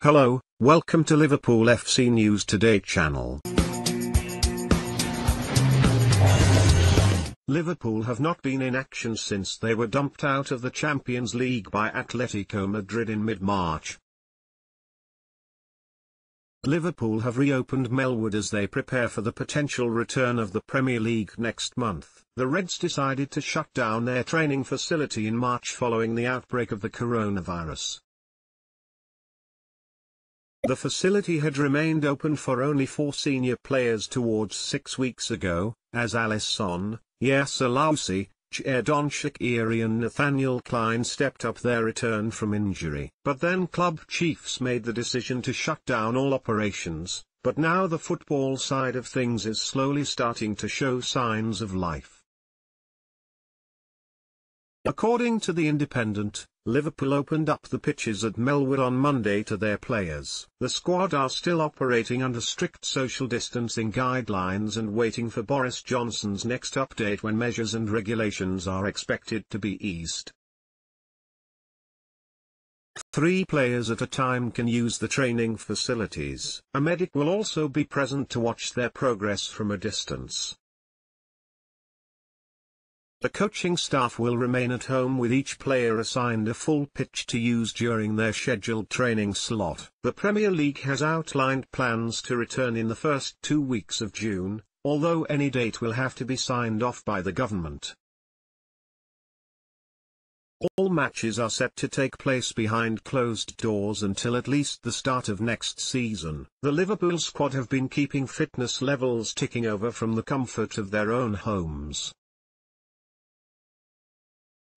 Hello, welcome to Liverpool FC News Today channel. Liverpool have not been in action since they were dumped out of the Champions League by Atletico Madrid in mid-March. Liverpool have reopened Melwood as they prepare for the potential return of the Premier League next month. The Reds decided to shut down their training facility in March following the outbreak of the coronavirus. The facility had remained open for only four senior players towards six weeks ago, as Alisson, Laoussi, Xherdan Shaqiri and Nathaniel Clyne stepped up their return from injury. But then club chiefs made the decision to shut down all operations, but now the football side of things is slowly starting to show signs of life. According to The Independent, Liverpool opened up the pitches at Melwood on Monday to their players. The squad are still operating under strict social distancing guidelines and waiting for Boris Johnson's next update when measures and regulations are expected to be eased. Three players at a time can use the training facilities. A medic will also be present to watch their progress from a distance. The coaching staff will remain at home with each player assigned a full pitch to use during their scheduled training slot. The Premier League has outlined plans to return in the first two weeks of June, although any date will have to be signed off by the government. All matches are set to take place behind closed doors until at least the start of next season. The Liverpool squad have been keeping fitness levels ticking over from the comfort of their own homes.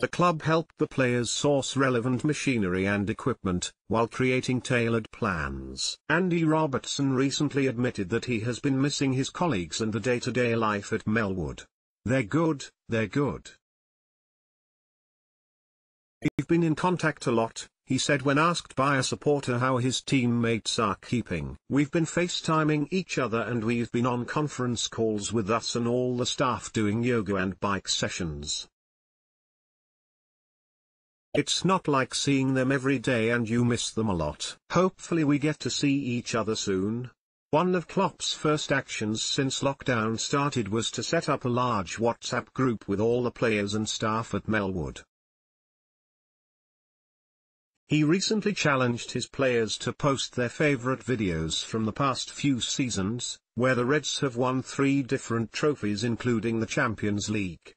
The club helped the players source relevant machinery and equipment, while creating tailored plans. Andy Robertson recently admitted that he has been missing his colleagues and the day-to-day -day life at Melwood. They're good, they're good. We've been in contact a lot, he said when asked by a supporter how his teammates are keeping. We've been FaceTiming each other and we've been on conference calls with us and all the staff doing yoga and bike sessions. It's not like seeing them every day and you miss them a lot. Hopefully we get to see each other soon. One of Klopp's first actions since lockdown started was to set up a large WhatsApp group with all the players and staff at Melwood. He recently challenged his players to post their favorite videos from the past few seasons, where the Reds have won three different trophies including the Champions League.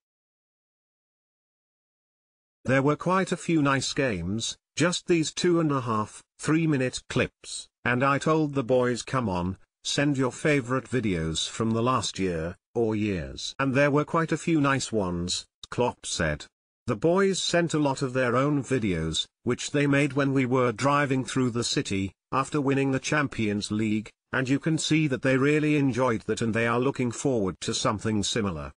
There were quite a few nice games, just these two and a half, three minute clips, and I told the boys come on, send your favorite videos from the last year, or years. And there were quite a few nice ones, Klopp said. The boys sent a lot of their own videos, which they made when we were driving through the city, after winning the Champions League, and you can see that they really enjoyed that and they are looking forward to something similar.